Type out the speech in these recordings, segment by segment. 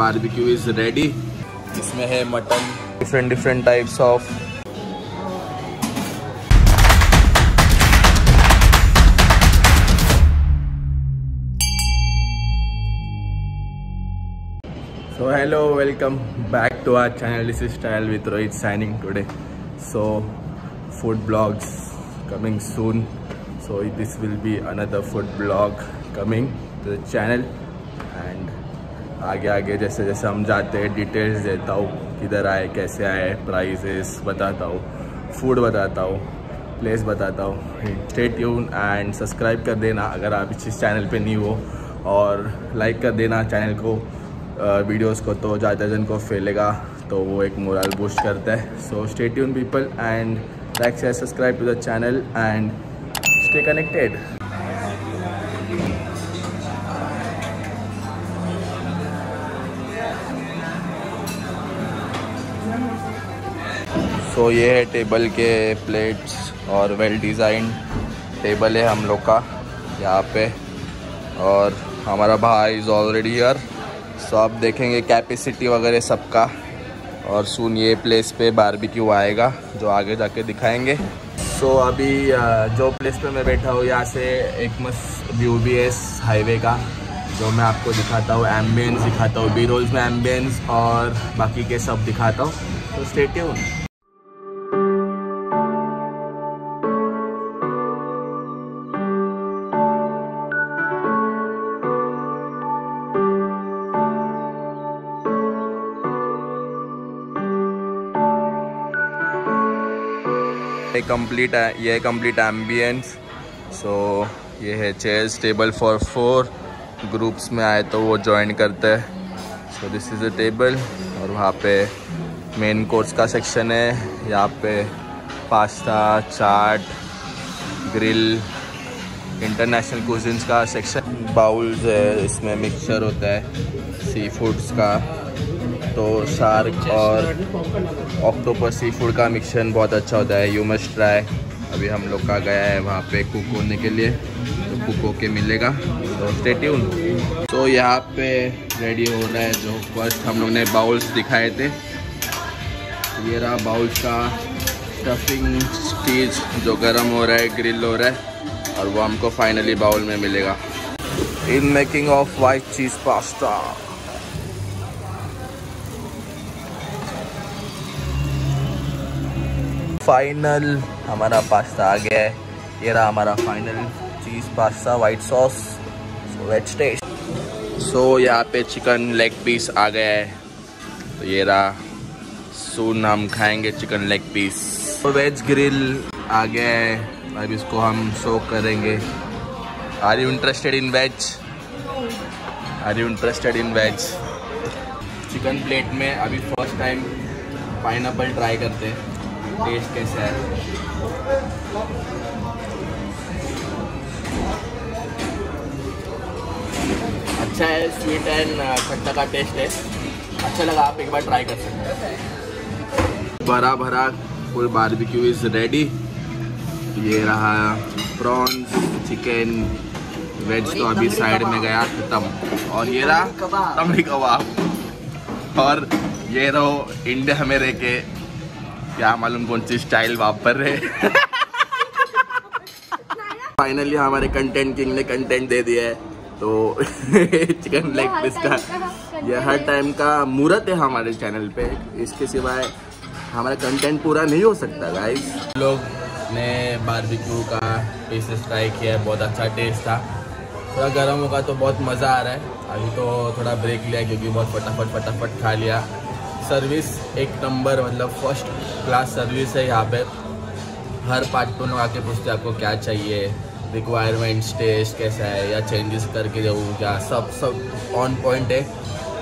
Barbecue is ready इसमें है mutton different different types of So hello, welcome back to our channel. This is Style with Rohit signing today. So food blogs coming soon. So this will be another food blog coming to the channel and आगे आगे, जैसे जैसे हम जाते हैं details देता हूँ, किधर आए, कैसे आए प्राइजेस बताता हूँ फ़ूड बताता हूँ प्लेस बताता हूँ। स्टे ट्यून एंड सब्सक्राइब कर देना अगर आप इस चैनल पे नहीं हो और लाइक कर देना चैनल को वीडियोस को तो ज़्यादा जन को फैलेगा तो वो एक मोरल बूस्ट करता है। So stay tune people and like share subscribe to the channel and stay connected so, ये है टेबल के प्लेट्स और वेल डिज़ाइन। टेबल है हम लोग का यहाँ पे। और हमारा भाई इज़ ऑलरेडी ईयर सो आप देखेंगे कैपेसिटी वगैरह सबका। और सुन ये प्लेस पे बारबेक्यू आएगा जो आगे जाके दिखाएँगे। सो so, अभी जो प्लेस पे मैं बैठा हूँ यहाँ से एक मस्त व्यू भी है हाईवे का जो मैं आपको दिखाता हूँ। एम्बियंस दिखाता हूँ। बी रोल्स में एम्बियंस और बाकी के सब दिखाता हूँ। तो स्टेट कंप्लीट ये कंप्लीट एम्बियंस सो ये है chairs table for four groups में आए तो वो ज्वाइन करते हैं. So this is a table और वहाँ पे मेन कोर्स का सेक्शन है. यहाँ पे pasta chaat grill international cuisines का सेक्शन बाउल्स है, इसमें मिक्सचर होता है सी फूड्स का. तो शार्क और ऑक्टोपस सी फ़ूड का मिक्सन बहुत अच्छा होता है। यू मस्ट ट्राई अभी हम लोग का गया है वहाँ पे कुक होने के लिए। तो कुक होके मिलेगा। तो स्टे ट्यून तो यहाँ पे रेडी हो रहा है जो फ़र्स्ट हम लोग ने बाउल्स दिखाए थे। ये रहा बाउल्स का स्टफिंग चीज़ जो गर्म हो रहा है ग्रिल हो रहा है। और वो हमको फाइनली बाउल में मिलेगा। In making of white cheese pasta final हमारा पास्ता आ गया है। ये रहा हमारा final cheese pasta white sauce so taste so यहाँ पे चिकन लेग पीस आ गया है। तो ये रहा सून हम खाएँगे चिकन लेग पीस तो वेज ग्रिल आ गया है। अब इसको हम शो करेंगे। Are you interested in veg are you interested in veg chicken plate में अभी फ़र्स्ट टाइम पाइन ट्राई करते हैं। टेस्ट कैसा है? अच्छा है स्वीट एंड खट्टा का टेस्ट है। अच्छा लगा, आप एक बार ट्राई कर सकते हैं। भरा भरा फुल बारबेक्यू इज़ रेडी ये रहा प्रॉन्स चिकन वेज तो अभी साइड में गया, खत्म। और ये रहा तमड़ी कबाब। और ये रहो इंडिया में रह के क्या मालूम कौन सी स्टाइल वापर रहे। फाइनली हमारे कंटेंट किंग ने कंटेंट दे दिया है। तो चिकन लेग पीस का ये हर टाइम का मूर्त है हमारे चैनल पे। इसके सिवाय हमारा कंटेंट पूरा नहीं हो सकता गाइस लोग ने बारबेक्यू का पीसेस ट्राई किया है बहुत अच्छा टेस्ट था। थोड़ा गर्म होगा तो बहुत मज़ा आ रहा है। अभी तो थोड़ा ब्रेक लिया क्योंकि बहुत फटाफट फटाफट खा लिया। सर्विस एक नंबर मतलब फ़र्स्ट क्लास सर्विस है यहाँ पे। हर पार्ट पर लोग आके पूछते आपको क्या चाहिए? रिक्वायरमेंट्स टेस्ट कैसा है? या चेंजेस करके जाऊँ क्या? सब सब ऑन पॉइंट है।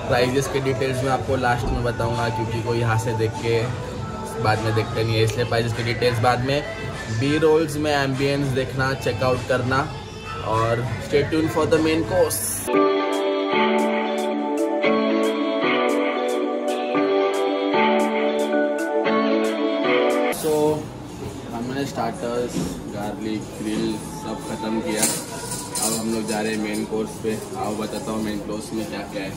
प्राइजेस के डिटेल्स में आपको लास्ट में बताऊँगा, क्योंकि कोई यहाँ से देख के बाद में देखते नहीं है, इसलिए प्राइजेस के डिटेल्स बाद में। बी रोल्स में एम्बियंस देखना चेकआउट करना, और stay tune for the main course starters garlic grill सब ख़त्म किया। अब हम लोग जा रहे हैं मेन कोर्स पे। आओ, बताता हूँ मेन कोर्स में क्या क्या है।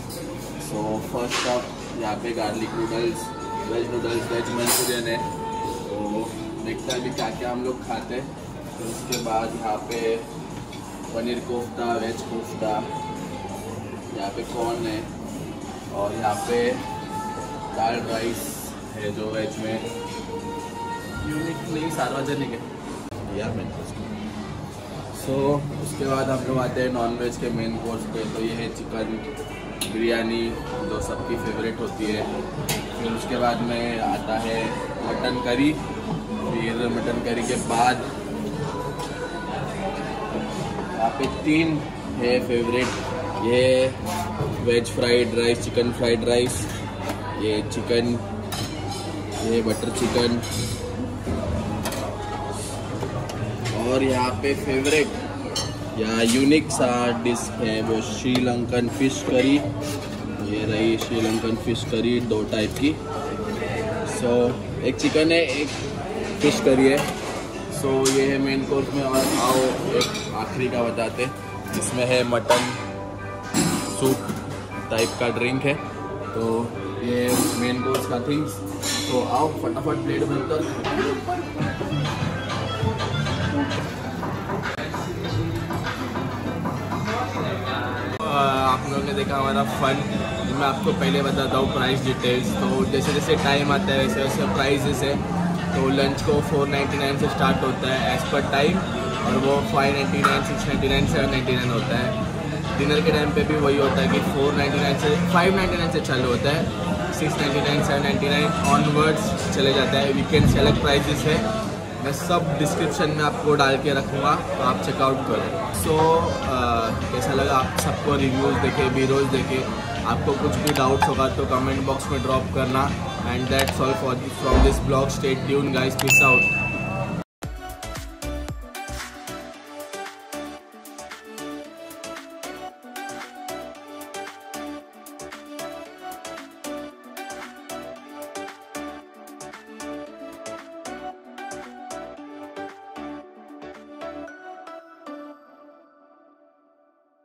सो फ़र्स्ट अप यहाँ पे garlic noodles veg noodles veg Manchurian है। तो देखते हैं अभी क्या क्या हम लोग खाते हैं। फिर उसके बाद यहाँ पे पनीर कोफ्ता वेज कोफ्ता। यहाँ पे कॉर्न है। और यहाँ पे दाल राइस है जो वेज में। यूनिक नहीं सार्वजनिक है यार मैंने सो so, उसके बाद हम लोग आते हैं नॉन वेज के मेन कोर्स पे तो ये है चिकन बिरयानी जो सबकी फेवरेट होती है। फिर उसके बाद में आता है मटन करी फिर मटन करी के बाद यहाँ पे तीन है फेवरेट ये veg fried rice chicken fried rice ये चिकन ये बटर चिकन और यहाँ पे फेवरेट या यूनिक सा डिश है वो श्रीलंकन फ़िश करी ये रही श्रीलंकन फ़िश करी दो टाइप की। सो so, एक चिकन है एक फ़िश करी है। सो so, ये है मेन कोर्स में और आओ एक आखिरी का बताते। इसमें है मटन सूप टाइप का ड्रिंक है। तो ये मेन कोर्स का थिंग्स तो आओ फटाफट प्लेट बनकर आप लोगों ने देखा हमारा फन मैं आपको पहले बताता हूँ प्राइस डिटेल्स तो जैसे जैसे टाइम आता है वैसे वैसे प्राइजेस है। तो लंच को 499 से स्टार्ट होता है एज़ पर टाइम और वो 599, 699, 799 होता है। डिनर के टाइम पे भी वही होता है कि 499 से 599 से चालू होता है। 699, 799 ऑनवर्ड्स चले जाता है। वीकेंड से अलग प्राइजेस है। मैं सब डिस्क्रिप्शन में आपको डाल के रखूँगा तो आप चेकआउट करो। सो so, कैसा लगा? आप सबको रिव्यूज़ देखे वीडियोज़ देखे आपको कुछ भी डाउट्स होगा तो कमेंट बॉक्स में ड्रॉप करना। And that's all for from this blog stay tune guys peace out